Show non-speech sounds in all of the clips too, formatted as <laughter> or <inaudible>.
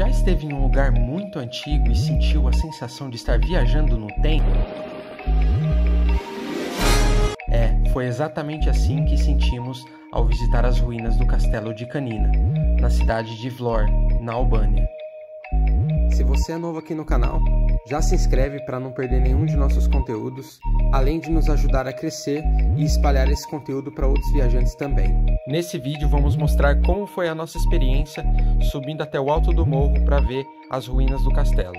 Já esteve em um lugar muito antigo e sentiu a sensação de estar viajando no tempo? É, foi exatamente assim que sentimos ao visitar as ruínas do castelo de Canina, na cidade de Vlor, na Albânia. Se você é novo aqui no canal, já se inscreve para não perder nenhum de nossos conteúdos, além de nos ajudar a crescer e espalhar esse conteúdo para outros viajantes também. Nesse vídeo vamos mostrar como foi a nossa experiência subindo até o alto do morro para ver as ruínas do castelo.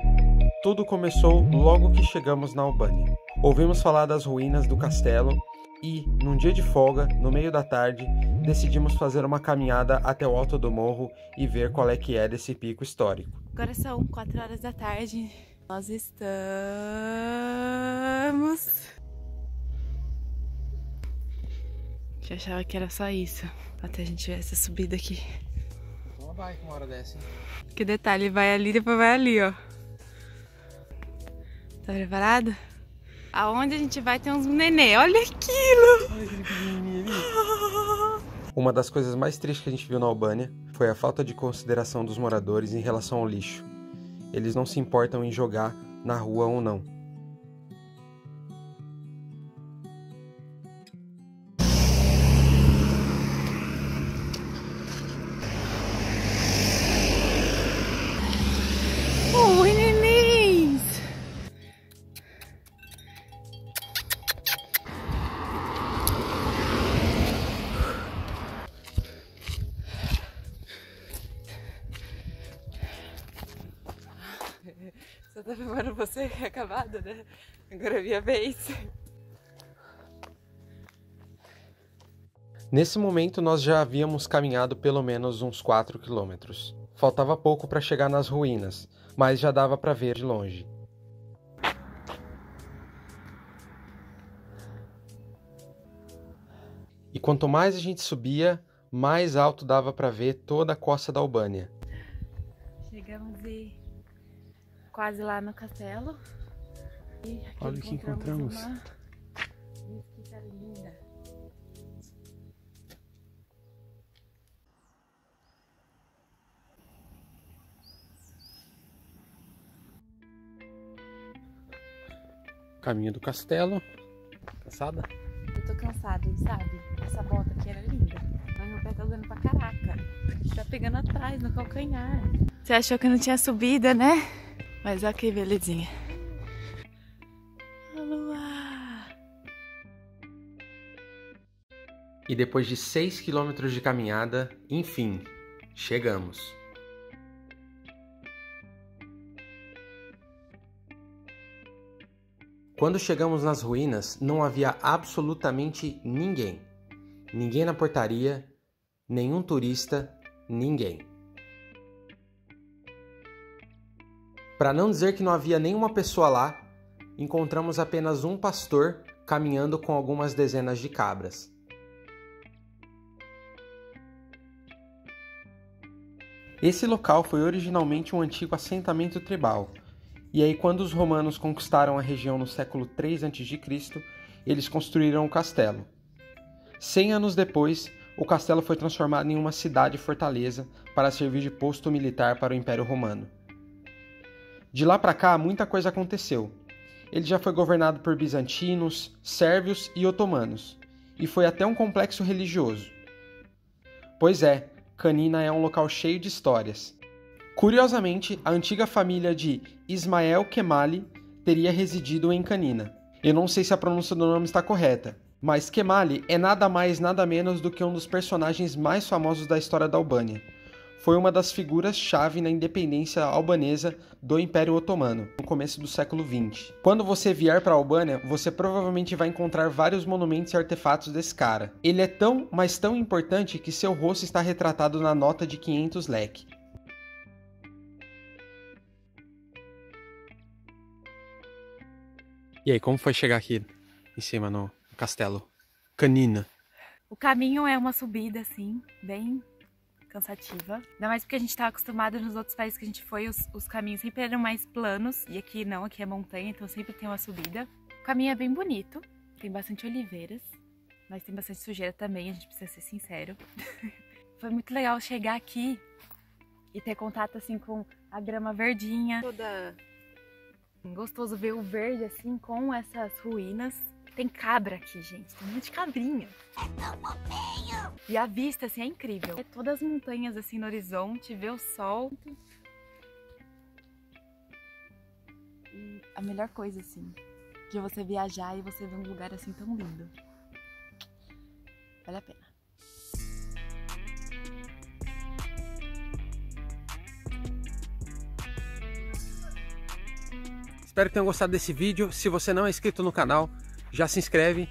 Tudo começou logo que chegamos na Albânia. Ouvimos falar das ruínas do castelo e, num dia de folga, no meio da tarde, decidimos fazer uma caminhada até o alto do morro e ver qual é que é desse pico histórico. Agora são 4 horas da tarde. Nós estamos. Eu achava que era só isso. Até a gente ver essa subida aqui. Uma bike uma hora dessa, hein? Que detalhe, vai ali, depois vai ali, ó. Tá preparado? Aonde a gente vai tem uns nenê. Olha aquilo! Olha aquele pequenininho ali. <laughs> Uma das coisas mais tristes que a gente viu na Albânia foi a falta de consideração dos moradores em relação ao lixo. Eles não se importam em jogar na rua ou não. Só tá filmando você <laughs> acabado, né? Agora é minha vez. Nesse momento nós já havíamos caminhado pelo menos uns 4 quilômetros. Faltava pouco para chegar nas ruínas, mas já dava para ver de longe. E quanto mais a gente subia, mais alto dava para ver toda a costa da Albânia. Chegamos e quase lá no castelo. E aqui Olha o que encontramos. Uma mesquita linda. Caminho do castelo. Cansada? Eu tô cansada, hein, sabe? Essa bota aqui era linda. Mas meu pé tá doendo pra caraca. Tá pegando atrás, no calcanhar. Você achou que não tinha subida, né? Mas olha que belezinha. E depois de 6 quilômetros de caminhada, enfim, chegamos. Quando chegamos nas ruínas, não havia absolutamente ninguém. Ninguém na portaria, nenhum turista, ninguém. Para não dizer que não havia nenhuma pessoa lá, encontramos apenas um pastor caminhando com algumas dezenas de cabras. Esse local foi originalmente um antigo assentamento tribal, e aí quando os romanos conquistaram a região no século 3 a.C., eles construíram o castelo. Cem anos depois, o castelo foi transformado em uma cidade-fortaleza para servir de posto militar para o Império Romano. De lá para cá, muita coisa aconteceu. Ele já foi governado por bizantinos, sérvios e otomanos, e foi até um complexo religioso. Pois é, Canina é um local cheio de histórias. Curiosamente, a antiga família de Ismael Kemali teria residido em Canina. Eu não sei se a pronúncia do nome está correta, mas Kemali é nada mais nada menos do que um dos personagens mais famosos da história da Albânia. Foi uma das figuras-chave na independência albanesa do Império Otomano, no começo do século XX. Quando você vier para a Albânia, você provavelmente vai encontrar vários monumentos e artefatos desse cara. Ele é tão, mas tão importante que seu rosto está retratado na nota de 500 lek. E aí, como foi chegar aqui em cima no castelo? Canina. O caminho é uma subida, assim, bem cansativa. Ainda mais porque a gente tá acostumado nos outros países que a gente foi, os, os caminhos sempre eram mais planos. E aqui não, aqui é montanha, então sempre tem uma subida. O caminho é bem bonito, tem bastante oliveiras, mas tem bastante sujeira também, a gente precisa ser sincero. <laughs> foi muito legal chegar aqui e ter contato assim com a grama verdinha. Toda gostoso ver o verde assim com essas ruínas. Tem cabra aqui, gente. Tem muita cabrinha. É tão fofinho. E a vista, assim, é incrível. É todas as montanhas, assim, no horizonte, ver o sol. E a melhor coisa, assim, de você viajar e você ver um lugar, assim, tão lindo. Vale a pena. Espero que tenham gostado desse vídeo. Se você não é inscrito no canal, já se inscreve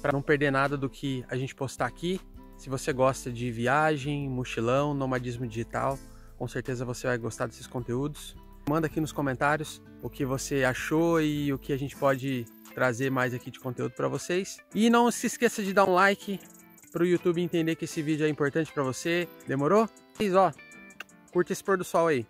para não perder nada do que a gente postar aqui. Se você gosta de viagem, mochilão, nomadismo digital, com certeza você vai gostar desses conteúdos. Manda aqui nos comentários o que você achou e o que a gente pode trazer mais aqui de conteúdo para vocês. E não se esqueça de dar um like para o YouTube entender que esse vídeo é importante para você. Demorou? Ó, curte esse pôr do sol aí.